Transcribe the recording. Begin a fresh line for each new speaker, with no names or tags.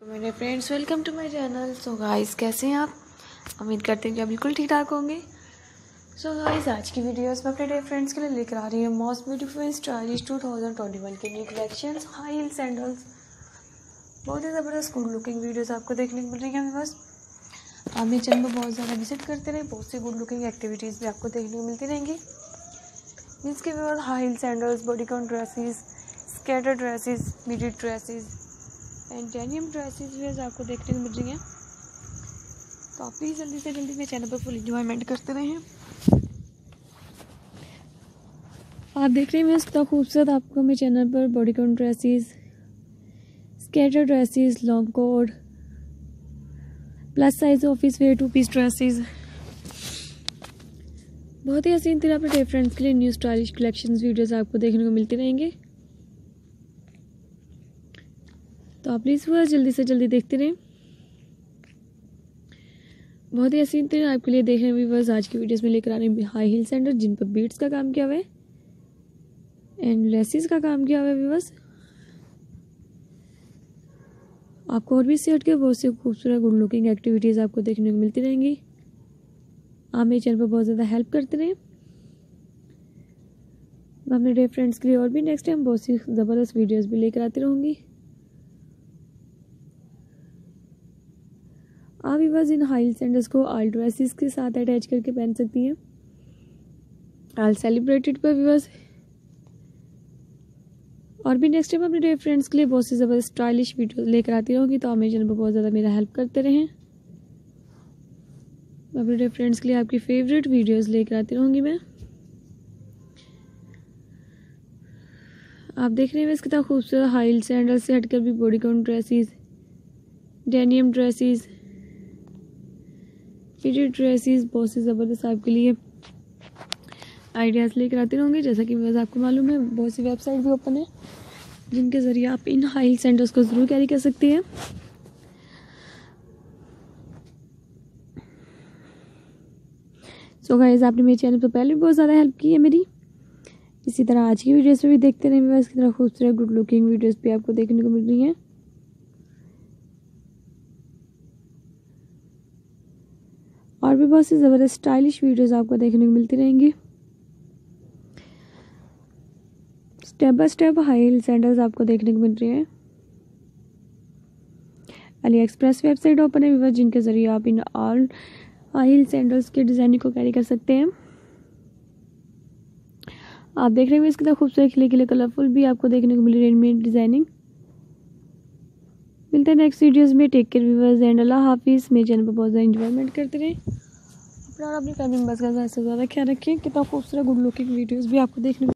तो मेरे friends welcome to my channel so guys कैसे हैं आप? उम्मीद करते हैं कि आप बिल्कुल ठीक ठाक होंगे। सो so गाइस आज की वीडियोस में अपने डे फ्रेंड्स के लिए लेकर आ रही है। मोस्ट ब्यूटीफुल स्टाइलिश 2021 के new collection high heel sandals बहुत ही ज़बरदस्त गुड लुकिंग वीडियोस आपको देखने को मिल रही है, हमें बस। आप मेरे चैनल बहुत ज़्यादा विज़िट करते रहे, बहुत सी गुड लुकिंग एक्टिविटीज़ भी आपको देखने को मिलती रहेंगी। इसके बाद high heel sandals bodycon dresses skater dresses midi dresses and denim dresses भी आपको देखने को मिल रही हैं। तो आप प्लीज़ जल्दी से जल्दी मेरे चैनल पर फुल इंजॉयमेंट करते रहे। आप देख रहे हैं कितना खूबसूरत आपको मेरे चैनल पर bodycon dresses skater dresses long coat plus size office wear two piece dresses बहुत ही हसीन तरह अपने फ्रेंड्स के लिए न्यू स्टाइलिश कलेक्शंस वीडियोस आपको देखने को मिलती रहेंगे। तो आप प्लीज़ पूरा जल्दी से जल्दी देखते रहें। बहुत ही हसीन तरह आपके लिए देख रहे हैं बस आज की वीडियोस में लेकर आ रहे हैं हाई हिल सेंटर जिन पर बीट्स का काम किया हुआ है एंड लेसिस का काम किया हुआ है बस आपको और भी से हट के बहुत सी खूबसूरत गुड लुकिंग एक्टिविटीज़ आपको देखने को मिलती रहेंगी। आप मेरे चैनल पर बहुत ज़्यादा हेल्प करते रहें। मैं अपने डे फ्रेंड्स के लिए और भी नेक्स्ट टाइम बहुत सी ज़बरदस्त वीडियोज़ भी लेकर आती रहूँगी। आप बस इन हाई सैंडल्स को आल ड्रेसेस के साथ अटैच करके पहन सकती हैं। आल सेलिब्रेटेड पर भी बस। और भी नेक्स्ट टाइम अपने फ्रेंड्स के लिए बहुत सी ज़बरदस्त स्टाइलिश वीडियो लेकर आती रहूँगी तो आप मेरे चैनल पर बहुत ज़्यादा मेरा हेल्प करते रहें। अपने फ्रेंड्स के लिए आपकी फेवरेट वीडियोस लेकर आती रहूँगी मैं। आप देख रहे हैं कितना खूबसूरत हाई सैंडल से हटकर भी bodycon dresses denim dresses ये ड्रेसेस बहुत सी ज़बरदस्त आपके लिए आइडियाज़ लेकर आते रहूँगी। जैसा कि बस आपको मालूम है, बहुत सी वेबसाइट भी ओपन है, जिनके ज़रिए आप इन हाई सेंटर्स को ज़रूर कैरी कर सकती हैं। सो गाइज़ आपने मेरे चैनल पर पहले भी बहुत ज़्यादा हेल्प की है मेरी। इसी तरह आज की वीडियोस में भी देखते रहें बस की तरह खूबसूरत गुड लुकिंग वीडियोस भी आपको देखने को मिल रही हैं। और भी बहुत सी ज़बरदस्त स्टाइलिश वीडियोस आपको देखने को मिलती रहेंगी। Step by step high heel sandals आपको देखने को मिल रही हैं। अली एक्सप्रेस वेबसाइट ओपन है विवाह जिनके ज़रिए आप इन ऑल हाई हिल सैंडल्स के डिज़ाइनिंग को कैरी कर सकते हैं। आप देख रहे हैं, इसकी तरह खूबसूरत खिले खिले कलरफुल भी आपको देखने को मिल रही है रेडमेड डिज़ाइनिंग मिलते हैं नेक्स्ट वीडियोस में. टेक केयर व्यूवर्स एंड अल्लाह हाफिज़ मेरे चैनल पर बहुत ज़्यादा इन्जॉयमेंट करते रहे. अपना और अपनी फैमिली मेंबर्स का ज़्यादा से ज़्यादा ख्याल रखें. कितना खूबसूरत गुड लुकिंग वीडियोज़ भी आपको देखने